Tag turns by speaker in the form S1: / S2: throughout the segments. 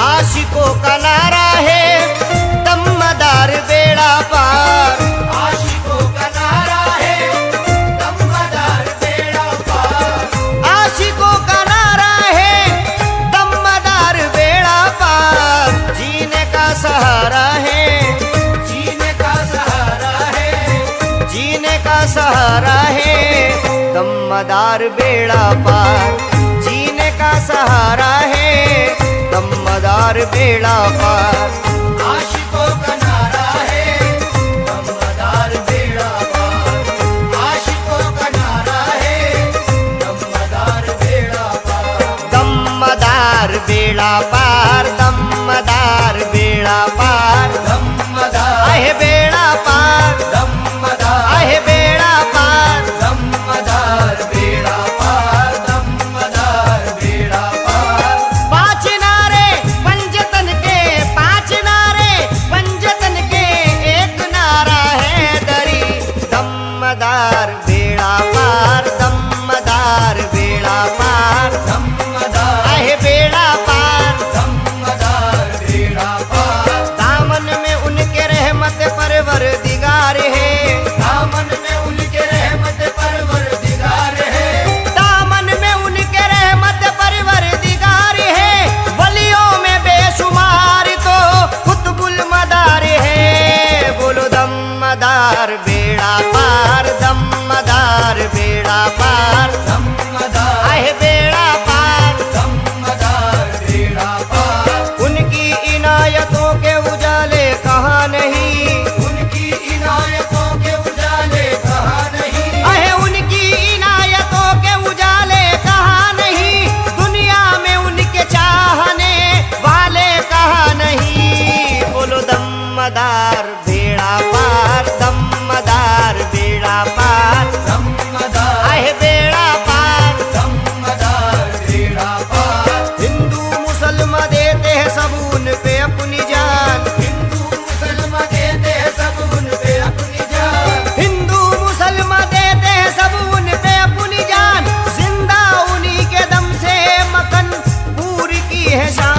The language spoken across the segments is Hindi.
S1: आशिकों का नारा है दमदार बेड़ा पार।
S2: दमदार है बेड़ा
S1: है बेड़ा जीने का सहारा है
S2: जीने का सहारा है।
S1: जीने का सहारा है बेड़ा पार। जीने का सहारा है वेळा पार
S2: है जा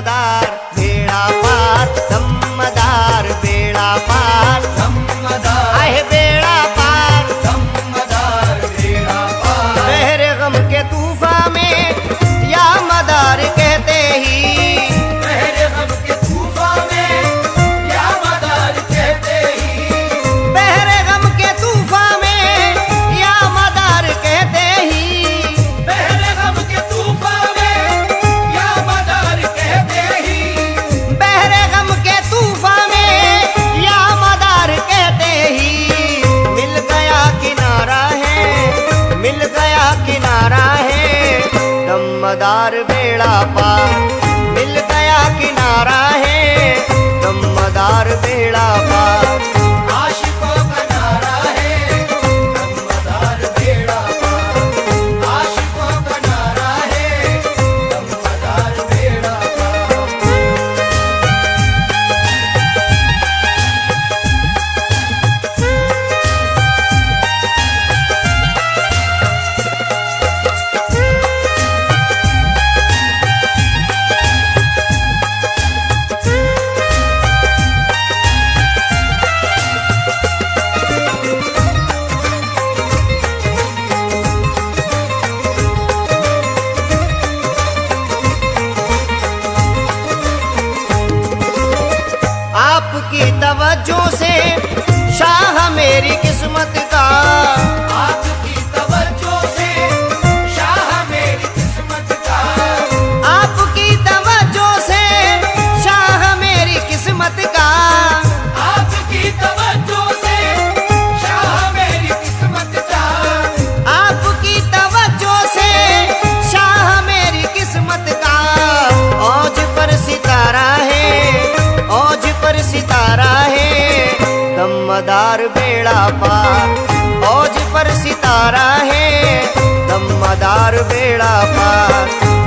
S2: ಸದಾ
S1: प्यार में तवज्जो से शाह मेरी किस्मत दमदार बेड़ा पार। फौज पर सितारा है दमदार बेड़ा पार।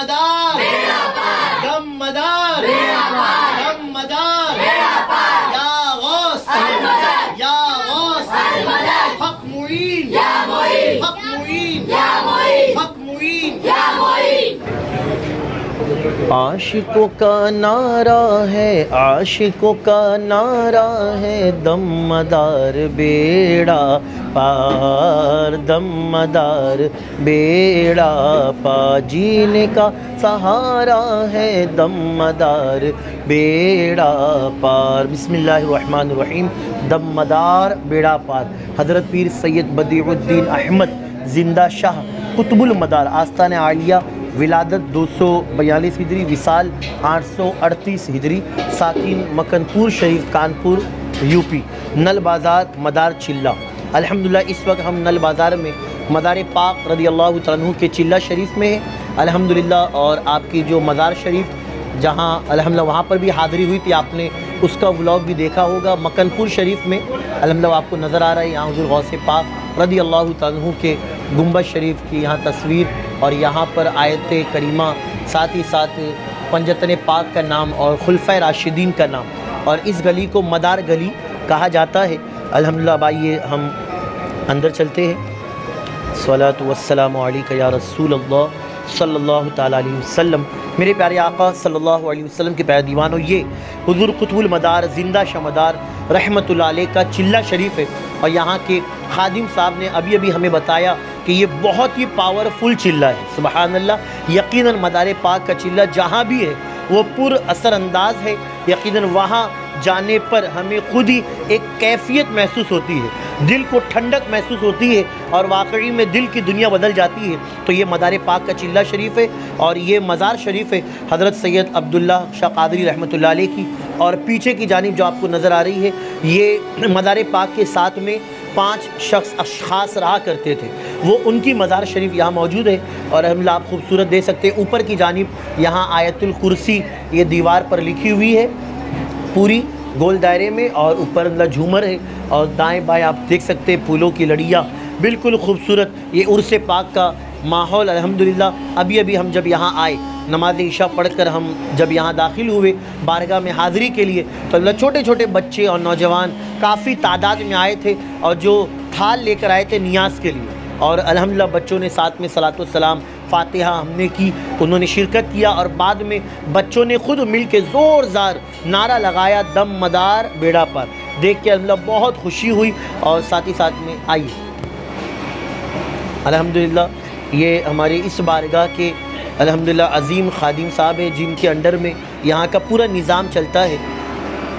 S3: दम मदार दम मदार दम मदार या गौस या गौस हक मुईन हक मुईन हक मुईन
S4: आशिकों का नारा है, आशिकों का नारा है, दमदार बेड़ा पार, दमदार बेड़ा पा, जीने का सहारा है, दमदार बेड़ा पार। बिस्मिल्लाहिर्रहमानिर्रहीम, दमदार बेड़ा पार। हज़रत पीर सैयद बदीउद्दीन अहमद, ज़िंदा शाह, कुतुबुल मदार, आस्थान आलिया विलादत दो सौ बयालीस हिजरी विसाल आठ सौ अड़तीस हिजरी, साकिन मकनपुर शरीफ कानपुर, यूपी। नल बाज़ार, मदार चिल्ला। अल्हम्दुलिल्लाह, इस वक्त हम नल बाज़ार में, मदार पाक रदी अल्लाह तु के चिल्ला शरीफ में हैं। अल्हम्दुलिल्लाह, और आपकी जो मज़ार शरीफ, जहाँ, अल्हम्दुलिल्लाह, वहाँ पर भी हाज़िरी हुई थी, आपने उसका व्लॉग भी देखा होगा, मकनपुर शरीफ में। अल्हम्दुलिल्लाह, आपको नज़र आ रहा है, यहाँ हजूर गौसे पाक रदी अल्लाह तु के गुंबद शरीफ की यहाँ तस्वीर। और यहाँ पर आयत करीमा साथ ही साथ पंजतन पाक का नाम और खुलफ़ राशिदीन का नाम और इस गली को मदार गली कहा जाता है। अल्हम्दुलिल्लाह भाई हम अंदर चलते हैं। सलात वस्सलाम अलैका या रसूल अल्लाह सल्लल्लाहु अलैहि वसल्लम। मेरे प्यारे आका सल्लल्लाहु अलैहि वसल्लम के प्यारे दीवानों, ये हुजूर कुतुबुल मदार, ज़िंदा शमदार अलैह का चिल्ला शरीफ है। और यहाँ के खादिम साहब ने अभी अभी हमें बताया कि ये बहुत ही पावरफुल चिल्ला है। सुबहान अल्लाह यकीनन मदार पाक का चिल्ला जहाँ भी है, वो पुर असरअंदाज है। यकीनन वहाँ जाने पर हमें खुद ही एक कैफियत महसूस होती है। दिल को ठंडक महसूस होती है और वाकई में दिल की दुनिया बदल जाती है। तो ये मदार पाक का चिल्ला शरीफ है और ये मज़ार शरीफ है। हज़रत सैयद अब्दुल्ला शाह कादरी अलैह की और पीछे की जानब जो आपको नज़र आ रही है, ये मदार पाक के साथ में पाँच शख्स अशास रहा करते थे। वो उनकी मज़ार शरीफ यहाँ मौजूद है और हम आप खूबसूरत दे सकते हैं। ऊपर की जानब यहाँ आयतुल कुर्सी, ये दीवार पर लिखी हुई है। पूरी गोल दायरे में और ऊपर अंदर झूमर है और दाएँ बाएँ आप देख सकते हैं फूलों की लड़ियाँ। बिल्कुल खूबसूरत, ये उर्स पाक का माहौल, अल्हम्दुलिल्लाह। अभी अभी हम जब यहाँ आए नमाज़ ईशा पढ़कर हम जब यहाँ दाखिल हुए, बारगाह में हाज़िरी के लिए तो अल्लाह छोटे छोटे बच्चे और नौजवान काफ़ी तादाद में आए थे और जो थाल लेकर आए थे नियाज के लिए। और अल्हम्दुलिल्लाह बच्चों ने साथ में सलाम, फातिहा हमने की, उन्होंने शिरकत किया और बाद में बच्चों ने खुद मिल के ज़ोर ज़ार नारा लगाया दम मदार बेड़ा पर। देख के अल्लाह बहुत खुशी हुई और साथ ही साथ में आई अल्हम्दुलिल्लाह, ये हमारे इस बारगाह के अल्हम्दुलिल्लाह अजीम खादिम साहब हैं जिनके अंडर में यहाँ का पूरा निज़ाम चलता है।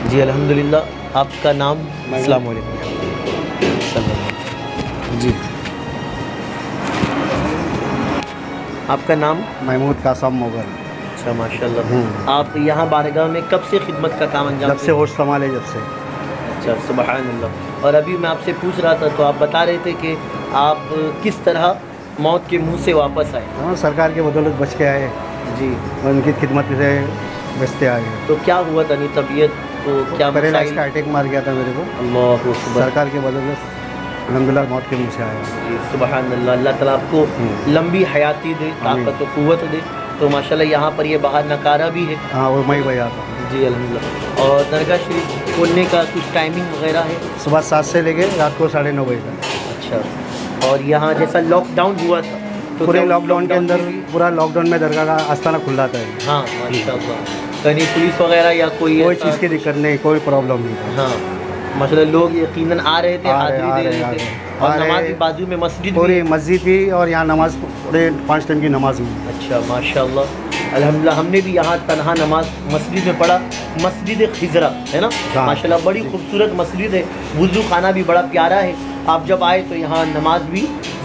S4: जी अल्हम्दुलिल्लाह आपका नाम अस्सलाम वालेकुम। जी। आपका नाम?
S5: महमूद कासम मोगल।
S4: अच्छा माशाल्लाह। आप यहाँ बारगाह में कब से खिदमत का काम अंजाम
S5: जब से होश संभाले जब से।
S4: अच्छा अल्लाह। और अभी मैं आपसे पूछ रहा था तो आप बता रहे थे कि आप किस तरह मौत के मुँह से वापस आए।
S5: हाँ सरकार के बदौलत बच के आए।
S4: जी।
S5: उनकी खिदमत से बचते आए।
S4: तो क्या हुआ था नहीं तबीयत को क्या
S5: पैरालाइज
S4: मसाइल-
S5: का अटैक मार गया था मेरे को।
S4: अल्लाह
S5: सरकार के बदौलत अलहमदिल्ला मौत के मुँह से आया।
S4: जी सुबहान अल्लाह ताला आपको
S5: हम्म।
S4: लंबी हयाती दे। ताकत और क़ुव्वत दे। तो माशाल्लाह यहाँ पर ये बाहर नकारा भी है।
S5: हाँ वो मई भैया था।
S4: जी अल्हम्दुलिल्लाह। और दरगाह शरीफ खोलने का कुछ टाइमिंग वगैरह है?
S5: सुबह सात से लेके रात को साढ़े नौ बजे तक।
S4: अच्छा। और यहाँ जैसा लॉकडाउन हुआ था तो
S5: पूरे लॉकडाउन के अंदर पूरा लॉकडाउन में दरगाह का आस्थाना खुला था
S4: हाँ। कहीं पुलिस वगैरह या कोई
S5: कोई चीज़ की दिक्कत नहीं कोई प्रॉब्लम नहीं था।
S4: हाँ मतलब लोग यकीनन आ रहे थे
S5: आ रहे- आ रहे- आ
S4: रहे। थे और नमाज़ भी बाजू में मस्जिद
S5: पूरी मस्जिद भी और यहाँ नमाज़ पूरे पाँच टाइम की नमाज़ हुई।
S4: अच्छा माशाल्लाह। अल्हम्दुलिल्लाह हमने भी यहाँ तनहा नमाज़ मस्जिद में पढ़ा। मस्जिद खिजरा है ना?
S5: हाँ।
S4: माशाल्लाह बड़ी खूबसूरत मस्जिद है। वज़ू खाना भी बड़ा प्यारा है। आप जब आए तो यहाँ नमाज़ भी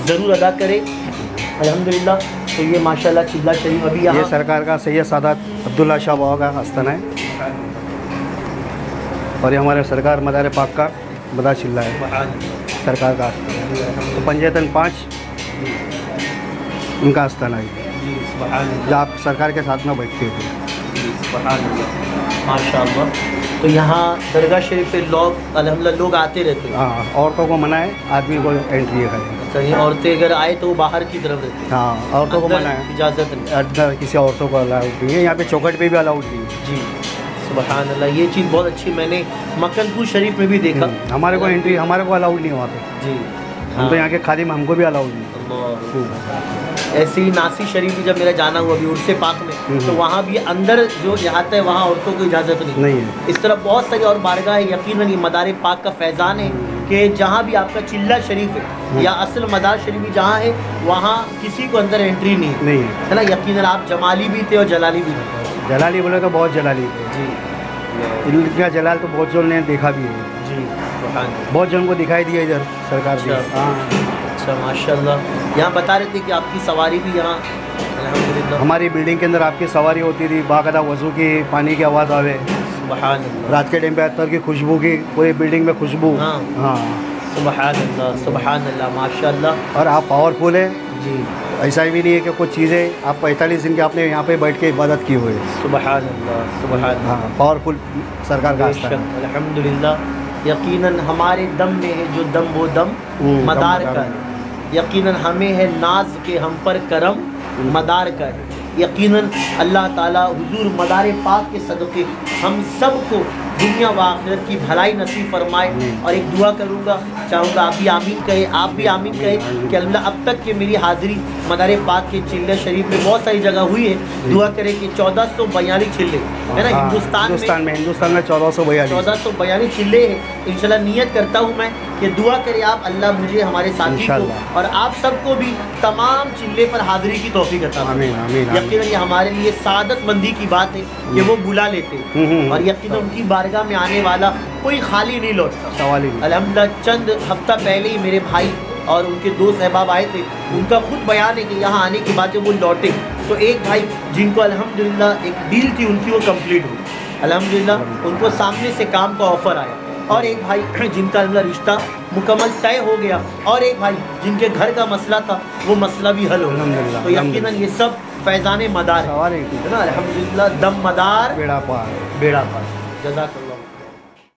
S4: ज़रूर अदा करें। अल्हम्दुलिल्लाह तो ये माशाल्लाह चिल्ला शरीफ अभी
S5: ये
S4: यहाँ
S5: सरकार का सैयद सादात अब्दुल्ला शाह बाबा का आस्थाना है। और ये हमारे सरकार मदार पाक का बदा चिल्ला है। सरकार का तो पंचायतन पाँच उनका आस्थाना है।
S4: जी सुभान अल्लाह।
S5: जहाँ आप सरकार के साथ में बैठते थे
S4: माशा तो यहाँ दरगाह शरीफ पे लोग अल्हम्दुलिल्लाह लोग आते रहते हैं।
S5: हाँ औरतों को मना है आदमी को एंट्री है
S4: ये औरतें अगर आए तो बाहर की तरफ़ रहती हैं।
S5: हाँ औरतों को
S4: अंदर
S5: मना है।
S4: इजाज़त नहीं।
S5: अंदर किसी औरतों को अलाउड नहीं है यहाँ पे चौकट पे भी अलाउड नहीं है।
S4: जी सुबहान अल्लाह ये चीज़ बहुत अच्छी मैंने मक्कनपुर शरीफ में भी देखा।
S5: हम्म, हमारे को एंट्री हमारे को अलाउड नहीं है वहाँ पे।
S4: जी
S5: हम तो यहाँ के खादिम हमको भी अलाउड नहीं है।
S4: ऐसे ही नासी शरीफ जब मेरा जाना हुआ अभी उर्से पाक में
S5: हम्म।
S4: तो वहाँ भी अंदर जो जहाँ है वहाँ औरतों को इजाज़त नहीं।
S5: नहीं है।
S4: इस तरह बहुत सारी और बारगाह है यकीनन ये मदार पाक का फैज़ान है कि जहाँ भी आपका चिल्ला शरीफ है या असल मदार शरीफ जहाँ है वहाँ किसी को अंदर एंट्री नहीं है।
S5: नहीं है।
S4: है ना? यकीनन आप जमाली भी थे और जलाली भी थे।
S5: जलाली बोले तो बहुत जलाली है
S4: जी।
S5: इनका जलाल तो बहुत जन ने देखा भी है।
S4: जी
S5: बहुत जन को दिखाई दिया इधर सरकार
S4: अच्छा।
S5: हाँ।
S4: अच्छा माशाल्लाह। यहाँ बता रहे थे कि आपकी सवारी भी यहाँ
S5: हमारी बिल्डिंग के अंदर आपकी सवारी होती थी बाकायदा वज़ू की पानी की आवाज़ आवे। रात के टाइम पे अत्तर की खुशबू की पूरी बिल्डिंग में खुशबू।
S4: हाँ।
S5: हाँ।
S4: माशाल्लाह।
S5: और आप पावरफुल है।
S4: जी।
S5: ऐसा भी नहीं है कि कुछ चीज़ें आप पैंतालीस दिन के आपने यहाँ पे बैठ के इबादत की हुई। है
S4: सुबहान अल्लाह
S5: हाँ पावरफुल सरकार का
S4: अल्हम्दुलिल्लाह। यकीनन हमारे दम में है जो दम वो दम मदार का यकीनन हमें है नाज के हम पर करम मदार कर यकीनन अल्लाह ताला हुजूर मदार पाक के सदक़े हम सबको दुनिया व आखिरत की भलाई नसीब फरमाए और एक दुआ करूँगा चाहूँगा आप भी आमीन कहे आप भी आमीन कहे कि अल्लाह अब तक के मेरी हाजिरी मदार पाक के चिल्ले शरीफ में बहुत सारी जगह हुई है। दुआ करें कि चौदह सौ बयालीस चिल्ले है ना
S5: हाँ,
S4: हिंदुस्तान में
S5: हिंदुस्तान में हिंदुस्तान में चौदह सौ बयालीस।
S4: चौदह सौ बयालीस चिल्ले हैं। इंशाल्लाह नीयत करता हूँ मैं कि दुआ करे आप अल्लाह मुझे हमारे साथी को और आप सबको भी तमाम चिल्ले पर हाजिरी की तौफीक
S5: करता हूँ।
S4: यकीनन ये हमारे लिए सादत मंदी की बात है कि वो बुला लेते
S5: हम्म, हम्म,
S4: हैं और यकीन उनकी बारगाह में आने वाला कोई खाली नहीं लौटता।
S5: सवाल ही नहीं।
S4: अलहमदिल्ला चंद हफ़्ता पहले ही मेरे भाई और उनके दो सहबाब आए थे। उनका खुद बयान है कि यहाँ आने के बाद जब वो लौटे तो एक भाई जिनको अल्हम्दुलिल्लाह एक डील थी उनकी वो कंप्लीट हुई। अल्हम्दुलिल्लाह उनको सामने से काम का ऑफ़र आया। और एक भाई जिनका अल्हम्दुलिल्लाह रिश्ता मुकम्मल तय हो गया और एक भाई जिनके घर का मसला था वो मसला भी हल हो गया। तो यकीन ये सब फैज़ान मदार है। ना अल्हम्दुलिल्लाह दम मदार।
S5: बेड़ा पार
S4: बेड़ा पार। Good luck.